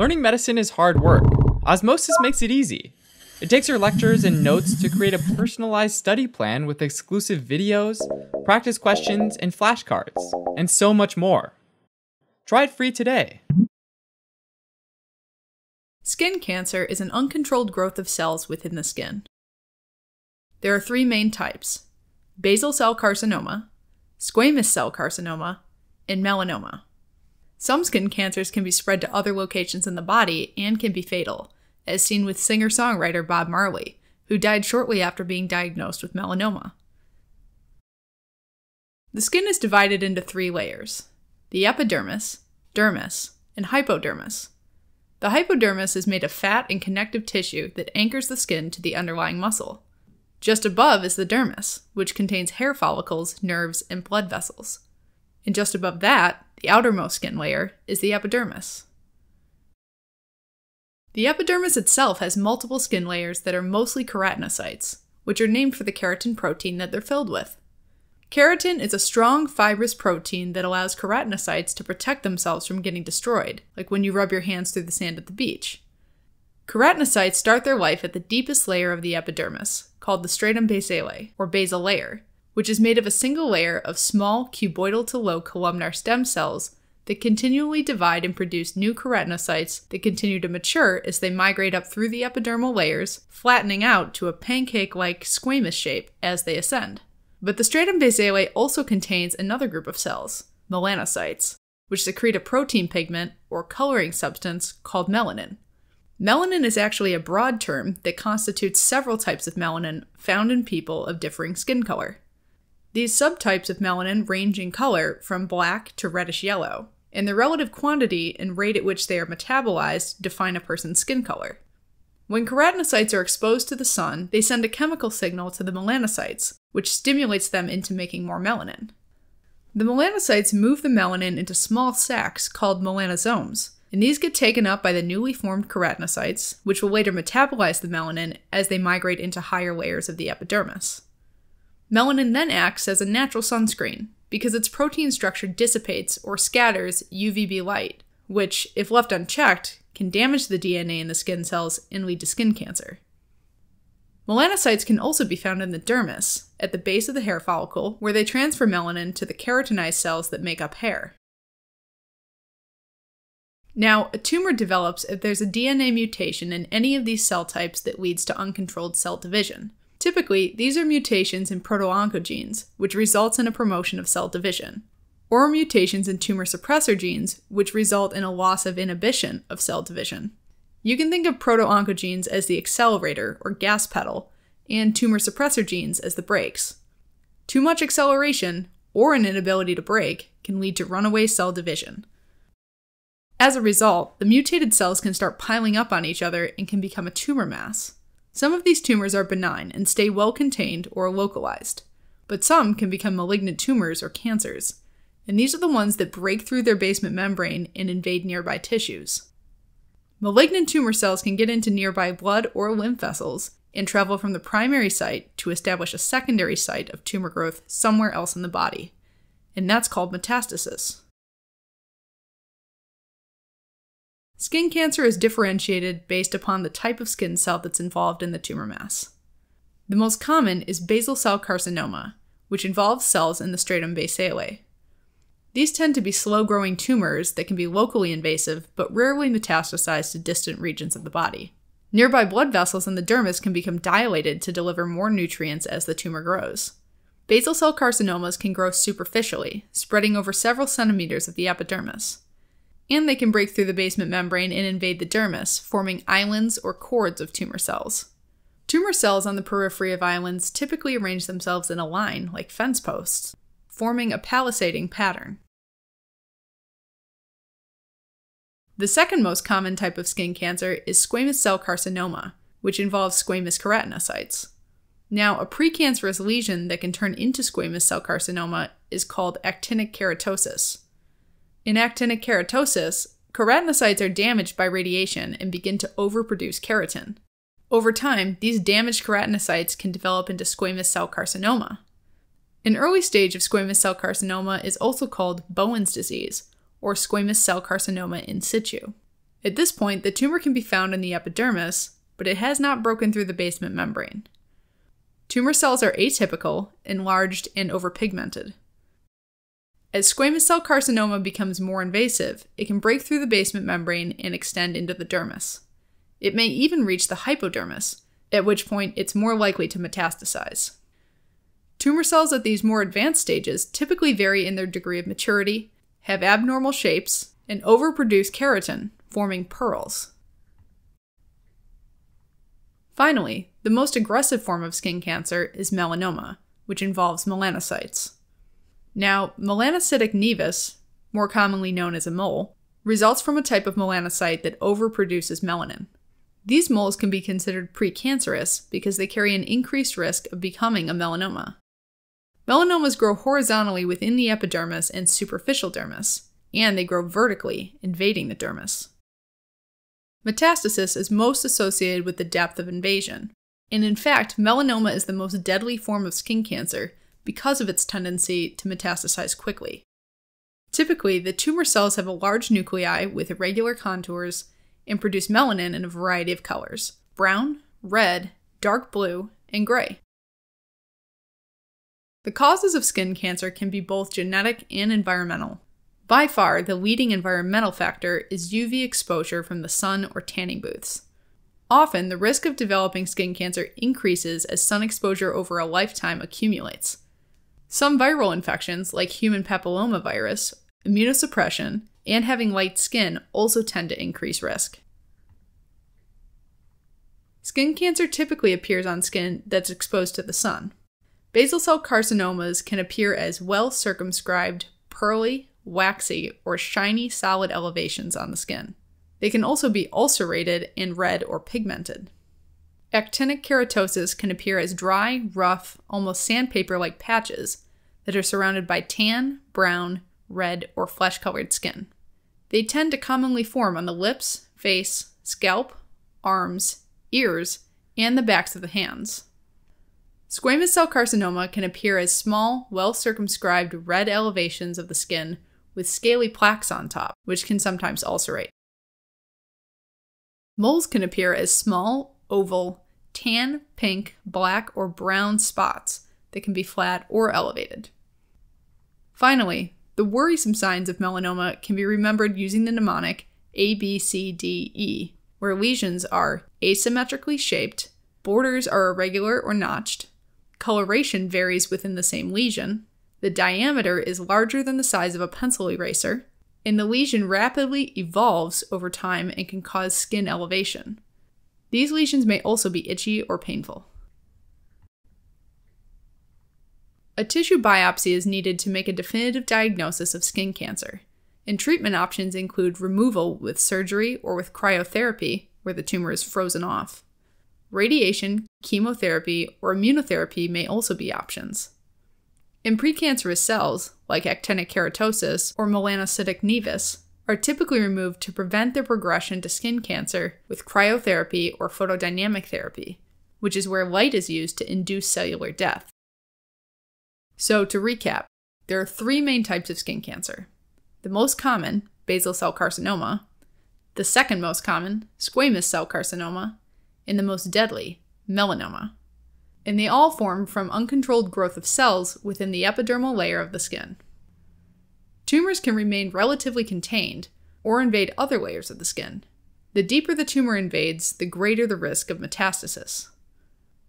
Learning medicine is hard work. Osmosis makes it easy. It takes your lectures and notes to create a personalized study plan with exclusive videos, practice questions, and flashcards, and so much more. Try it free today. Skin cancer is an uncontrolled growth of cells within the skin. There are three main types basal cell carcinoma, squamous cell carcinoma, and melanoma. Some skin cancers can be spread to other locations in the body and can be fatal, as seen with singer songwriter Bob Marley, who died shortly after being diagnosed with melanoma. The skin is divided into three layers the epidermis, dermis, and hypodermis. The hypodermis is made of fat and connective tissue that anchors the skin to the underlying muscle. Just above is the dermis, which contains hair follicles, nerves, and blood vessels. And just above that, the outermost skin layer, is the epidermis. The epidermis itself has multiple skin layers that are mostly keratinocytes, which are named for the keratin protein that they're filled with. Keratin is a strong fibrous protein that allows keratinocytes to protect themselves from getting destroyed, like when you rub your hands through the sand at the beach. Keratinocytes start their life at the deepest layer of the epidermis, called the stratum basale, or basal layer, which is made of a single layer of small cuboidal to low columnar stem cells that continually divide and produce new keratinocytes that continue to mature as they migrate up through the epidermal layers, flattening out to a pancake like squamous shape as they ascend. But the stratum basale also contains another group of cells, melanocytes, which secrete a protein pigment or coloring substance called melanin. Melanin is actually a broad term that constitutes several types of melanin found in people of differing skin color. These subtypes of melanin range in color from black to reddish yellow, and the relative quantity and rate at which they are metabolized define a person's skin color. When keratinocytes are exposed to the sun, they send a chemical signal to the melanocytes, which stimulates them into making more melanin. The melanocytes move the melanin into small sacs called melanosomes, and these get taken up by the newly formed keratinocytes, which will later metabolize the melanin as they migrate into higher layers of the epidermis. Melanin then acts as a natural sunscreen because its protein structure dissipates or scatters UVB light, which, if left unchecked, can damage the DNA in the skin cells and lead to skin cancer. Melanocytes can also be found in the dermis, at the base of the hair follicle, where they transfer melanin to the keratinized cells that make up hair. Now, a tumor develops if there's a DNA mutation in any of these cell types that leads to uncontrolled cell division. Typically, these are mutations in proto-oncogenes, which results in a promotion of cell division, or mutations in tumor suppressor genes, which result in a loss of inhibition of cell division. You can think of proto-oncogenes as the accelerator or gas pedal, and tumor suppressor genes as the brakes. Too much acceleration, or an inability to brake, can lead to runaway cell division. As a result, the mutated cells can start piling up on each other and can become a tumor mass. Some of these tumors are benign and stay well contained or localized, but some can become malignant tumors or cancers, and these are the ones that break through their basement membrane and invade nearby tissues. Malignant tumor cells can get into nearby blood or lymph vessels and travel from the primary site to establish a secondary site of tumor growth somewhere else in the body, and that's called metastasis. Skin cancer is differentiated based upon the type of skin cell that's involved in the tumor mass. The most common is basal cell carcinoma, which involves cells in the stratum basale. These tend to be slow growing tumors that can be locally invasive but rarely metastasize to distant regions of the body. Nearby blood vessels in the dermis can become dilated to deliver more nutrients as the tumor grows. Basal cell carcinomas can grow superficially, spreading over several centimeters of the epidermis and they can break through the basement membrane and invade the dermis, forming islands or cords of tumor cells. Tumor cells on the periphery of islands typically arrange themselves in a line, like fence posts, forming a palisading pattern. The second most common type of skin cancer is squamous cell carcinoma, which involves squamous keratinocytes. Now, a precancerous lesion that can turn into squamous cell carcinoma is called actinic keratosis. In actinic keratosis, keratinocytes are damaged by radiation and begin to overproduce keratin. Over time, these damaged keratinocytes can develop into squamous cell carcinoma. An early stage of squamous cell carcinoma is also called Bowen's disease, or squamous cell carcinoma in situ. At this point, the tumor can be found in the epidermis, but it has not broken through the basement membrane. Tumor cells are atypical, enlarged, and overpigmented. As squamous cell carcinoma becomes more invasive, it can break through the basement membrane and extend into the dermis. It may even reach the hypodermis, at which point it's more likely to metastasize. Tumor cells at these more advanced stages typically vary in their degree of maturity, have abnormal shapes, and overproduce keratin, forming pearls. Finally, the most aggressive form of skin cancer is melanoma, which involves melanocytes. Now, melanocytic nevus, more commonly known as a mole, results from a type of melanocyte that overproduces melanin. These moles can be considered precancerous because they carry an increased risk of becoming a melanoma. Melanomas grow horizontally within the epidermis and superficial dermis, and they grow vertically, invading the dermis. Metastasis is most associated with the depth of invasion, and in fact, melanoma is the most deadly form of skin cancer because of its tendency to metastasize quickly. Typically, the tumor cells have a large nuclei with irregular contours and produce melanin in a variety of colors brown, red, dark blue, and gray. The causes of skin cancer can be both genetic and environmental. By far, the leading environmental factor is UV exposure from the sun or tanning booths. Often, the risk of developing skin cancer increases as sun exposure over a lifetime accumulates. Some viral infections, like human papillomavirus, immunosuppression, and having light skin also tend to increase risk. Skin cancer typically appears on skin that's exposed to the sun. Basal cell carcinomas can appear as well circumscribed, pearly, waxy, or shiny solid elevations on the skin. They can also be ulcerated and red or pigmented. Actinic keratosis can appear as dry, rough, almost sandpaper like patches that are surrounded by tan, brown, red, or flesh colored skin. They tend to commonly form on the lips, face, scalp, arms, ears, and the backs of the hands. Squamous cell carcinoma can appear as small, well circumscribed red elevations of the skin with scaly plaques on top, which can sometimes ulcerate. Moles can appear as small, oval, tan, pink, black, or brown spots that can be flat or elevated. Finally, the worrisome signs of melanoma can be remembered using the mnemonic A, B, C, D, E, where lesions are asymmetrically shaped, borders are irregular or notched, coloration varies within the same lesion, the diameter is larger than the size of a pencil eraser, and the lesion rapidly evolves over time and can cause skin elevation. These lesions may also be itchy or painful. A tissue biopsy is needed to make a definitive diagnosis of skin cancer, and treatment options include removal with surgery or with cryotherapy, where the tumor is frozen off. Radiation, chemotherapy, or immunotherapy may also be options. In precancerous cells, like actinic keratosis or melanocytic nevus, are typically removed to prevent their progression to skin cancer with cryotherapy or photodynamic therapy, which is where light is used to induce cellular death. So, to recap, there are three main types of skin cancer. The most common, basal cell carcinoma, the second most common, squamous cell carcinoma, and the most deadly, melanoma and they all form from uncontrolled growth of cells within the epidermal layer of the skin. Tumors can remain relatively contained or invade other layers of the skin. The deeper the tumor invades, the greater the risk of metastasis.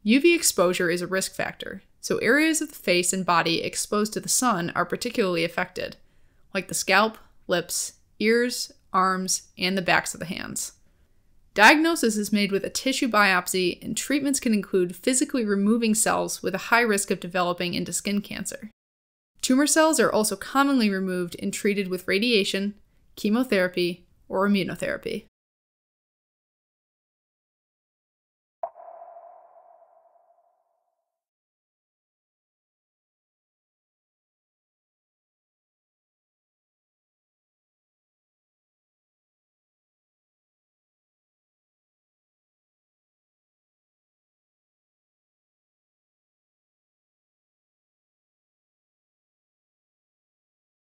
UV exposure is a risk factor, so areas of the face and body exposed to the sun are particularly affected, like the scalp, lips, ears, arms, and the backs of the hands. Diagnosis is made with a tissue biopsy, and treatments can include physically removing cells with a high risk of developing into skin cancer. Tumor cells are also commonly removed and treated with radiation, chemotherapy, or immunotherapy.